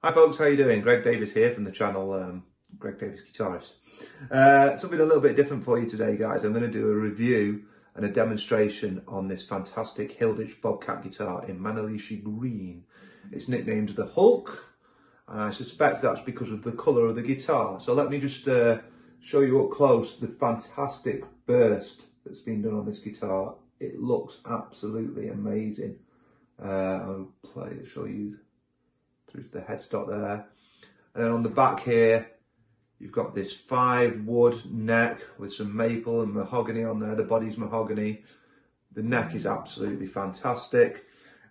Hi folks, how you doing? Greg Davies here from the channel um, Greg Davies Guitarist. Uh, something a little bit different for you today guys. I'm going to do a review and a demonstration on this fantastic Hilditch Bobcat guitar in Manalishi Green. It's nicknamed the Hulk and I suspect that's because of the colour of the guitar. So let me just uh, show you up close the fantastic burst that's been done on this guitar. It looks absolutely amazing. Uh, I'll play, show you through the headstock there. And then on the back here, you've got this five wood neck with some maple and mahogany on there. The body's mahogany. The neck is absolutely fantastic.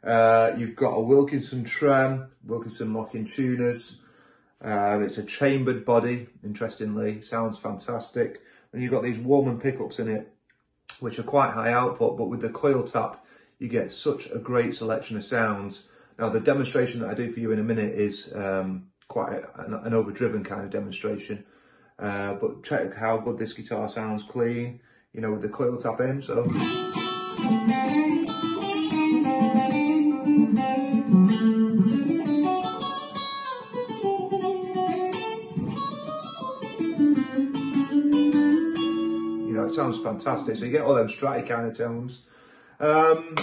Uh, you've got a Wilkinson trem, Wilkinson locking tuners. Uh, it's a chambered body, interestingly, sounds fantastic. And you've got these Warman pickups in it, which are quite high output, but with the coil tap, you get such a great selection of sounds. Now the demonstration that I do for you in a minute is um, quite an, an, overdriven kind of demonstration. Uh, but check how good this guitar sounds clean, you know, with the coil tap in, so. You know, it sounds fantastic. So you get all them stratty kind of tones. Um,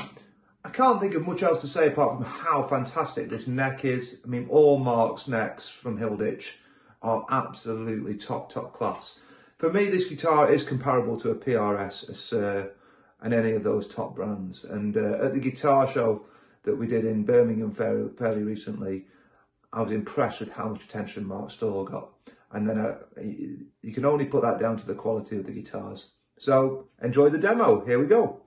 I can't think of much else to say apart from how fantastic this neck is. I mean, all Mark's necks from Hilditch are absolutely top, top class. For me, this guitar is comparable to a PRS as, uh, and any of those top brands. And uh, at the guitar show that we did in Birmingham fairly, fairly recently, I was impressed with how much attention Mark Stoll got. And then uh, you can only put that down to the quality of the guitars. So enjoy the demo. Here we go.